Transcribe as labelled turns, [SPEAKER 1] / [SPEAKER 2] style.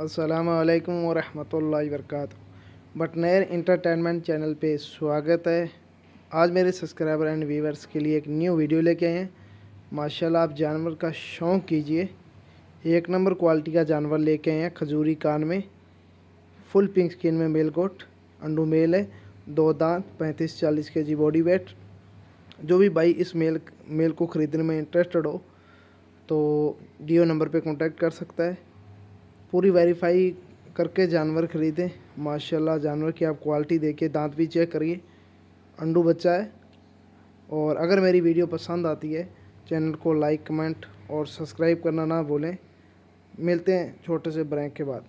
[SPEAKER 1] असलकम वरहमल work Bhatner entertainment channel पे स्वागत है। आज मेरे सब्सक्राइबर एंड व्यूवर्स के लिए एक न्यू वीडियो लेके आए हैं। माशाल्लाह, आप जानवर का शौक़ कीजिए। एक नंबर क्वालिटी का जानवर लेके आए हैं खजूरी कान में। फुल पिंक स्किन में मेल कोट, अंडू मेल है, दो दांत, पैंतीस चालीस के जी बॉडी वेट। जो भी भाई इस मेल मेल को ख़रीदने में इंटरेस्टेड हो तो डियो नंबर पे कांटेक्ट कर सकता है। पूरी वेरीफाई करके जानवर ख़रीदें। माशाल्लाह, जानवर की आप क्वालिटी देखिए, दांत भी चेक करिए। अंडू बच्चा है। और अगर मेरी वीडियो पसंद आती है चैनल को लाइक कमेंट और सब्सक्राइब करना ना भूलें। मिलते हैं छोटे से ब्रेक के बाद।